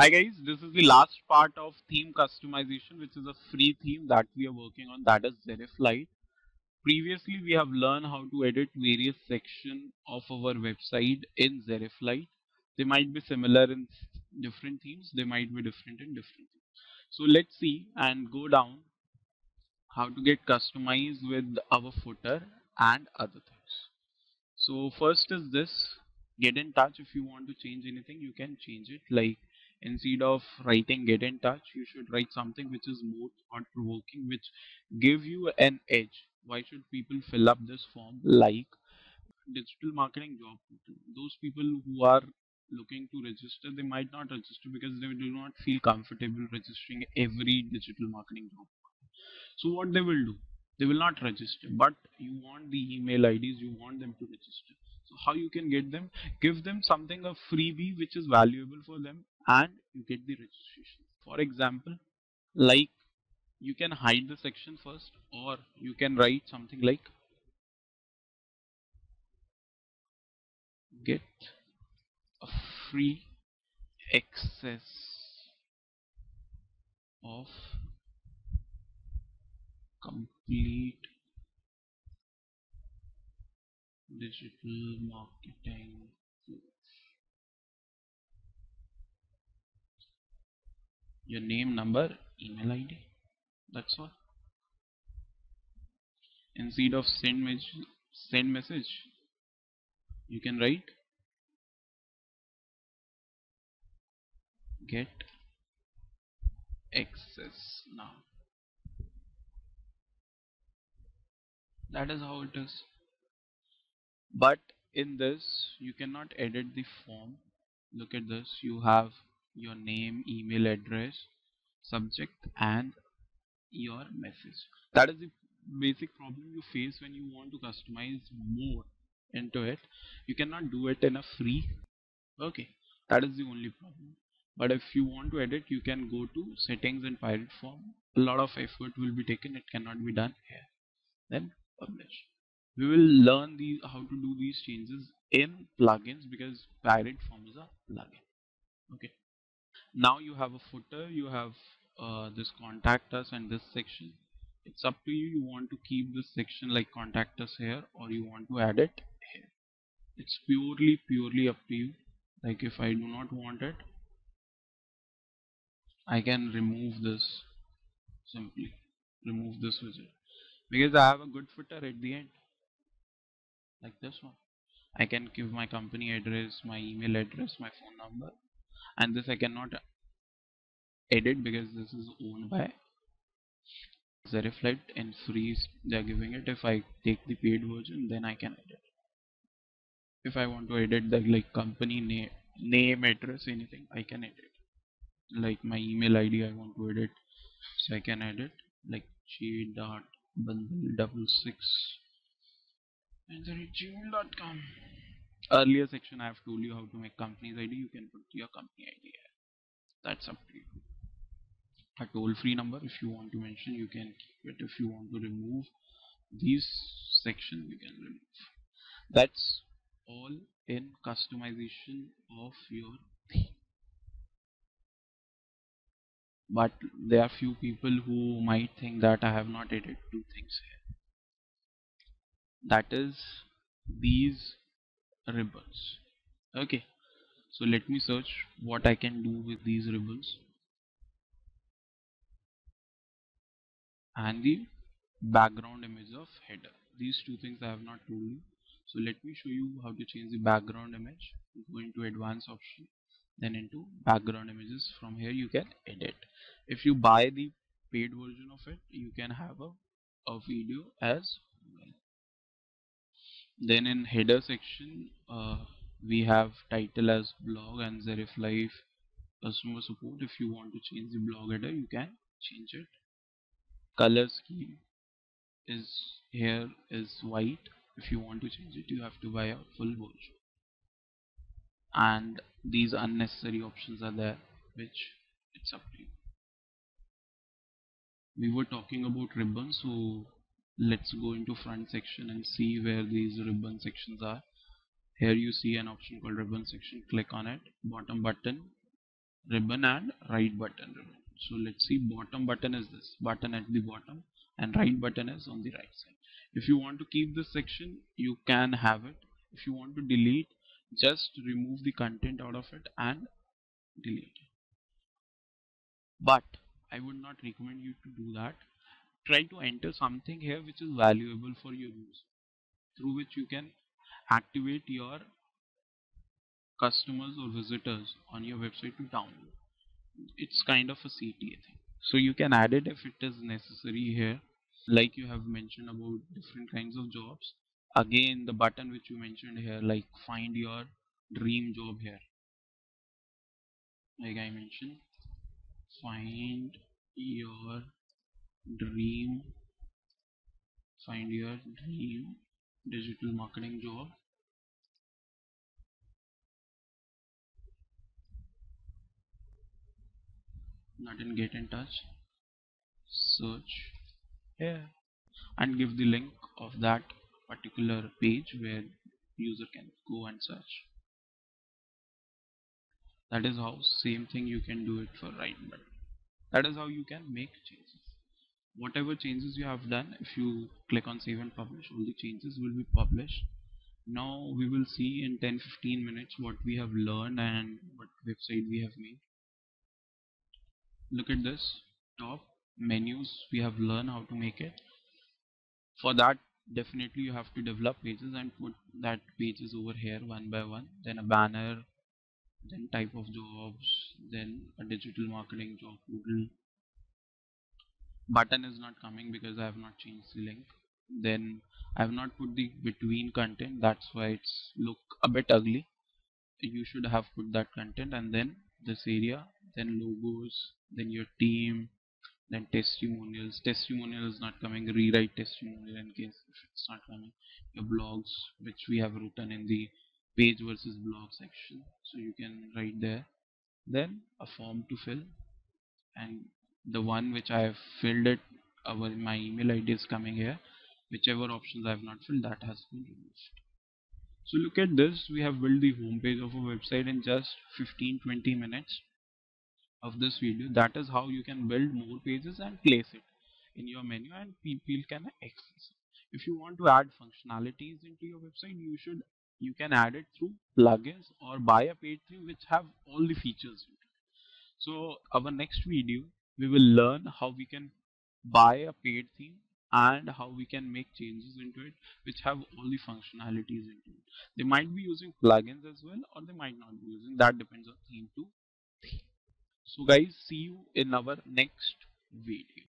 Hi guys, this is the last part of theme customization which is a free theme that we are working on that is Zerif Lite. Previously we have learned how to edit various sections of our website in Zerif Lite. They might be similar in different themes, they might be different in different themes. So let's see and go down how to get customized with our footer and other things. So first is this get in touch if you want to change anything you can change it like instead of writing get in touch you should write something which is more thought provoking which give you an edge. Why should people fill up this form like digital marketing job? Those people who are looking to register they might not register because they do not feel comfortable registering every digital marketing job. So what they will do? They will not register but you want the email ids you want them to register. So how you can get them? Give them something a freebie which is valuable for them and you get the registration. For example like you can hide the section first or you can write something like get a free access of complete digital marketing your name number email id that's all. Instead of send message send message you can write get access now. That is how it is. But in this you cannot edit the form. Look at this you have your name email address subject and your message. That is the basic problem you face when you want to customize more into it. You cannot do it in a free. Okay that is the only problem. But if you want to edit you can go to settings and pirate form. A lot of effort will be taken. It cannot be done here. Then publish. We will learn these how to do these changes in plugins because pirate form is a plugin. Okay now you have a footer you have uh, this contact us and this section. It's up to you. You want to keep this section like contact us here or you want to add it here. It's purely purely up to you. Like if I do not want it I can remove this simply. Remove this widget because I have a good footer at the end. Like this one. I can give my company address my email address my phone number and this I cannot edit because this is owned by Zerif and free they are giving it. If I take the paid version then I can edit. If I want to edit the like company name name address anything I can edit. Like my email ID I want to edit so I can edit like g dot bundle double six. And then gmail.com earlier section I have told you how to make company's ID you can put your company ID here. That's up to you. A toll free number if you want to mention you can keep it. If you want to remove these section you can remove. That's all in customization of your theme. But there are few people who might think that I have not added two things here. That is these ribbons. Okay. So let me search what I can do with these ribbons. And the background image of header. These two things I have not told you. So let me show you how to change the background image. Go into advanced option then into background images. From here you can edit. If you buy the paid version of it you can have a, a video as well then in header section uh, we have title as blog and Zerif Lite customer support. If you want to change the blog header you can change it. Color scheme is here is white. If you want to change it you have to buy a full version. And these unnecessary options are there which it's up to you. We were talking about ribbons so let's go into front section and see where these ribbon sections are. Here you see an option called ribbon section. Click on it. Bottom button ribbon and right button ribbon. So let's see bottom button is this button at the bottom and right button is on the right side. If you want to keep this section you can have it. If you want to delete just remove the content out of it and delete. It but I would not recommend you to do that try to enter something here which is valuable for your use through which you can activate your customers or visitors on your website to download. It's kind of a CTA thing. So you can add it if it is necessary here. Like you have mentioned about different kinds of jobs. Again the button which you mentioned here like find your dream job here. Like I mentioned find your dream find your dream digital marketing job. Not in get in touch search. Here and give the link of that particular page where user can go and search. That is how same thing you can do it for right button that is how you can make changes whatever changes you have done if you click on save and publish all the changes will be published. Now we will see in 10-15 minutes what we have learned and what website we have made. Look at this top menus we have learned how to make it. For that definitely you have to develop pages and put that pages over here one by one. Then a banner then type of jobs then a digital marketing job Google button is not coming because I have not changed the link. Then I have not put the between content. That's why it's look a bit ugly. You should have put that content and then this area then logos then your team then testimonials. Testimonial is not coming. Rewrite testimonial in case if it's not coming. Your blogs which we have written in the page versus blog section. So you can write there. Then a form to fill and the one which I have filled it our my email ID is coming here. Whichever options I have not filled that has been removed. So look at this. We have built the home page of a website in just 15-20 minutes of this video. That is how you can build more pages and place it in your menu and people can access it. If you want to add functionalities into your website you should you can add it through plugins or buy a page theme which have all the features so our next video we will learn how we can buy a paid theme and how we can make changes into it which have all the functionalities into it. They might be using plugins as well or they might not be using that depends on theme to theme. So guys see you in our next video